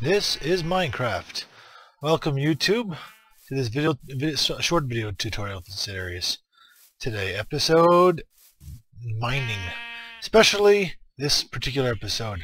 This is Minecraft. Welcome YouTube to this video, video short video tutorial series. Today episode mining. Especially this particular episode.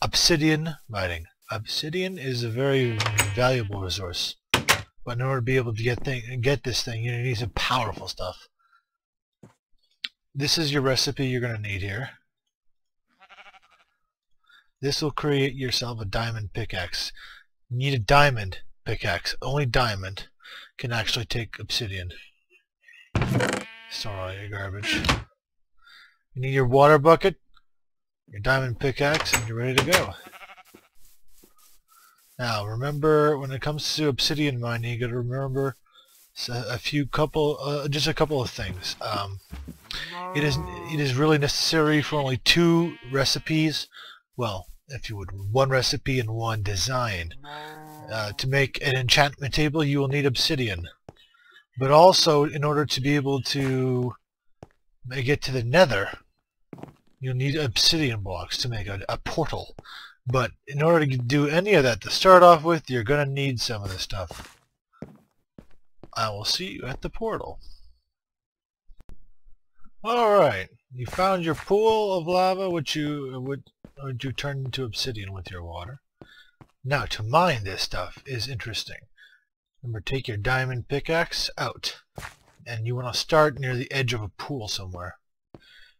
Obsidian mining. Obsidian is a very valuable resource. But in order to be able to get thing, get this thing, you need some powerful stuff. This is your recipe you're going to need here. This will create yourself a diamond pickaxe. You need a diamond pickaxe. Only diamond can actually take obsidian. Store all your garbage. You need your water bucket, your diamond pickaxe, and you're ready to go. Now remember, when it comes to obsidian mining, you got to remember a few couple, uh, just a couple of things. Um, it is it is really necessary for only two recipes. Well, if you would, one recipe and one design. Uh, to make an enchantment table, you will need obsidian. But also, in order to be able to get to the nether, you'll need obsidian blocks to make a, a portal. But in order to do any of that to start off with, you're going to need some of this stuff. I will see you at the portal. Alright, you found your pool of lava which you would, would you turn into obsidian with your water. Now to mine this stuff is interesting. Remember take your diamond pickaxe out and you want to start near the edge of a pool somewhere.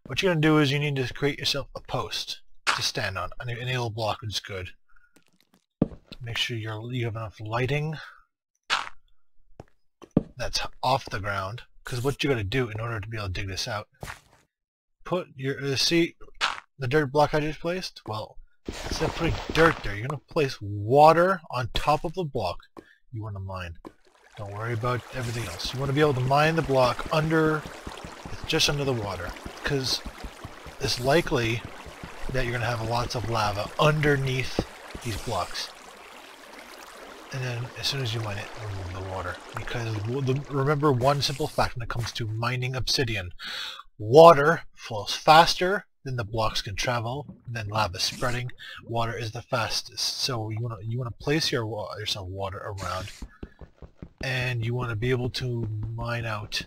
What you're going to do is you need to create yourself a post to stand on. Any, any little block is good. Make sure you're, you have enough lighting that's off the ground because what you're going to do in order to be able to dig this out, put your, uh, see the dirt block I just placed? Well, instead of putting dirt there, you're going to place water on top of the block you want to mine. Don't worry about everything else. You want to be able to mine the block under, just under the water, because it's likely that you're going to have lots of lava underneath these blocks and then as soon as you mine it, remove the water. Because remember one simple fact when it comes to mining obsidian. Water flows faster than the blocks can travel, then lava spreading. Water is the fastest. So you want to you want to place your yourself water around, and you want to be able to mine out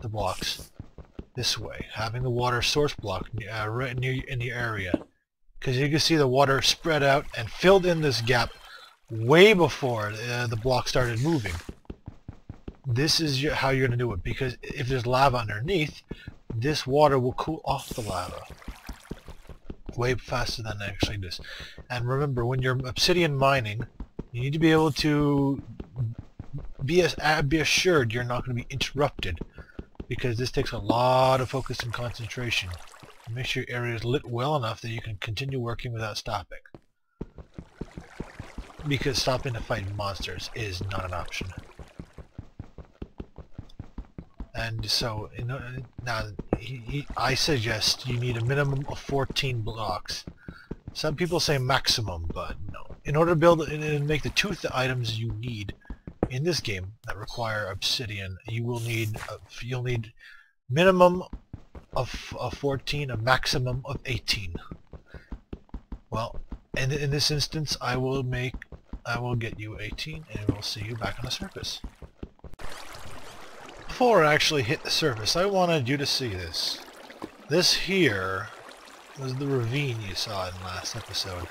the blocks this way, having the water source block uh, right near in the area, because you can see the water spread out and filled in this gap way before uh, the block started moving. This is your, how you're going to do it because if there's lava underneath, this water will cool off the lava way faster than actually this. And remember, when you're obsidian mining, you need to be able to be, as, uh, be assured you're not going to be interrupted because this takes a lot of focus and concentration. Make sure your area is lit well enough that you can continue working without stopping because stopping to fight monsters is not an option. And so, now, he, he, I suggest you need a minimum of 14 blocks. Some people say maximum, but no. In order to build and make the two th items you need in this game that require obsidian, you will need uh, you'll need minimum of, of 14, a maximum of 18. Well, and in this instance, I will make I will get you 18 and we'll see you back on the surface. Before I actually hit the surface, I wanted you to see this. This here was the ravine you saw in last episode.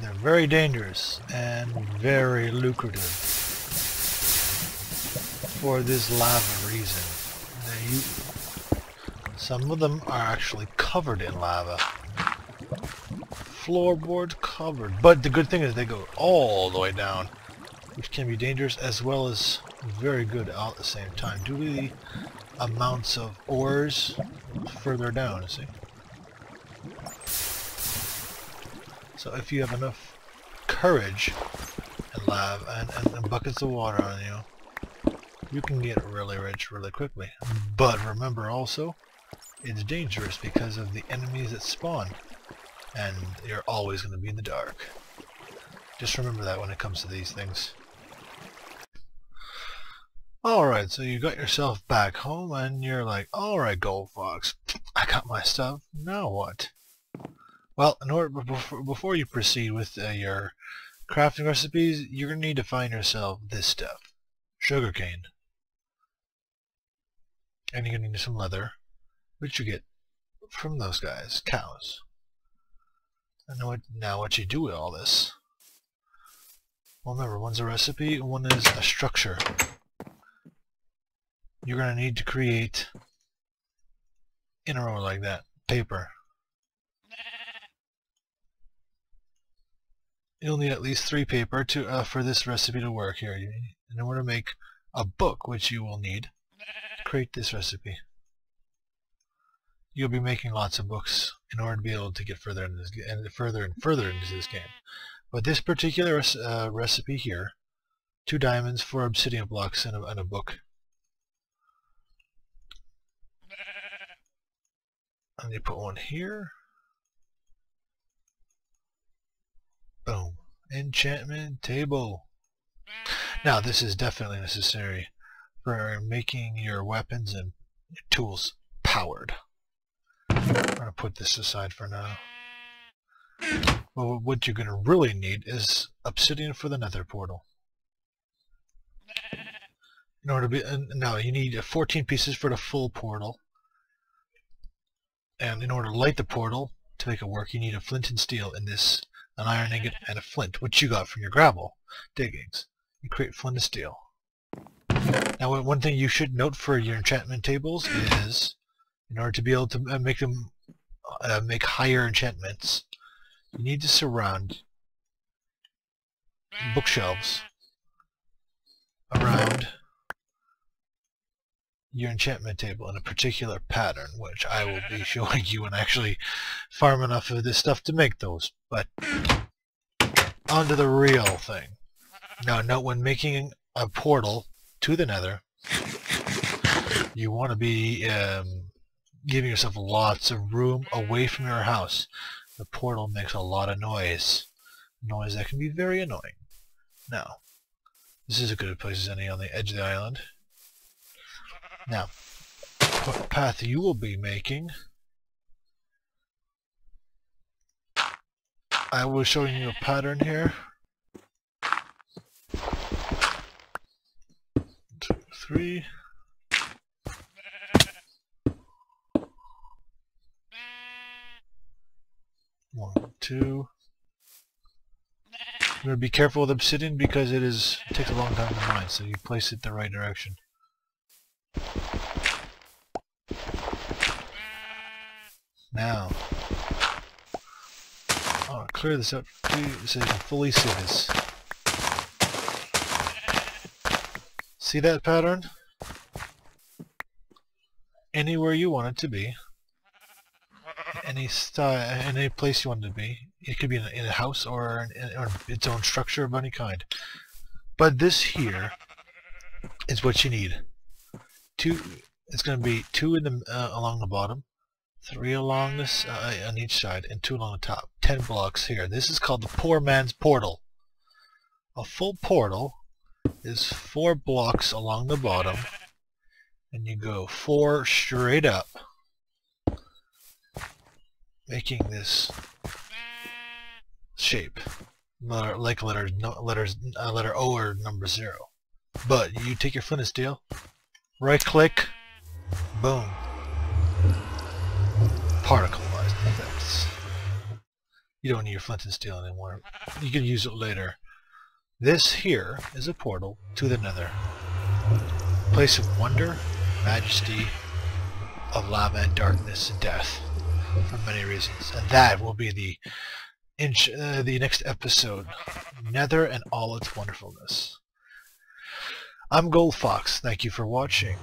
They're very dangerous and very lucrative for this lava reason. Some of them are actually covered in lava floorboards covered. But the good thing is they go all the way down, which can be dangerous as well as very good all at the same time to the amounts of ores further down, see? So if you have enough courage and lava and, and, and buckets of water on you, you can get really rich really quickly. But remember also, it's dangerous because of the enemies that spawn and you're always going to be in the dark. Just remember that when it comes to these things. Alright, so you got yourself back home and you're like, alright Gold Fox, I got my stuff, now what? Well, in order before, you proceed with uh, your crafting recipes, you're going to need to find yourself this stuff. Sugarcane. And you're going to need some leather, which you get from those guys, cows. And what, now what you do with all this. Well remember, one's a recipe, one is a structure. You're going to need to create in a row like that, paper. You'll need at least three paper to uh, for this recipe to work here. In order to make a book, which you will need, to create this recipe you'll be making lots of books in order to be able to get further into this and further and further into this game. But this particular uh, recipe here, two diamonds, four obsidian blocks, and a, and a book. And you put one here. Boom. Enchantment table. Now this is definitely necessary for making your weapons and tools powered. I'm going to put this aside for now. Well, what you're going to really need is obsidian for the nether portal. In order to be, now you need 14 pieces for the full portal. And in order to light the portal, to make it work, you need a flint and steel in this, an iron ingot and a flint, which you got from your gravel diggings. You create flint and steel. Now one thing you should note for your enchantment tables is in order to be able to uh, make them uh, make higher enchantments, you need to surround bookshelves around your enchantment table in a particular pattern, which I will be showing you I actually farm enough of this stuff to make those. But on to the real thing. Now note when making a portal to the nether, you want to be um, giving yourself lots of room away from your house. The portal makes a lot of noise. Noise that can be very annoying. Now, this is as good a place as any on the edge of the island. Now, what path you will be making I was showing you a pattern here. Two, three. One, two. Going to be careful with obsidian because it is it takes a long time to mine, so you place it the right direction. Now, I'll clear this up so you can fully see this. See that pattern? Anywhere you want it to be any style, any place you want it to be. It could be in a, in a house or, in, or its own structure of any kind. But this here is what you need. Two. It's going to be two in the uh, along the bottom, three along this uh, on each side, and two along the top. Ten blocks here. This is called the poor man's portal. A full portal is four blocks along the bottom, and you go four straight up making this shape letter, like letter no, letters uh, letter O or number zero. But you take your flint and steel, right click, boom, particleized effects. You don't need your flint and steel anymore. You can use it later. This here is a portal to the nether. Place of wonder, majesty, of lava and darkness and death for many reasons, and that will be the inch, uh, the next episode, Nether and all its wonderfulness. I'm Gold Fox. Thank you for watching.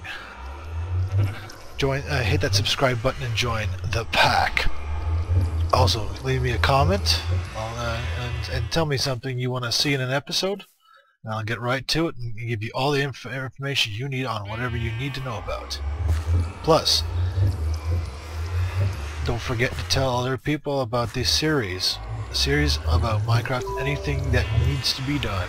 Join, uh, hit that subscribe button and join the pack. Also, leave me a comment uh, and, and tell me something you want to see in an episode. And I'll get right to it and give you all the inf information you need on whatever you need to know about. Plus, don't forget to tell other people about this series. A series about Minecraft and anything that needs to be done.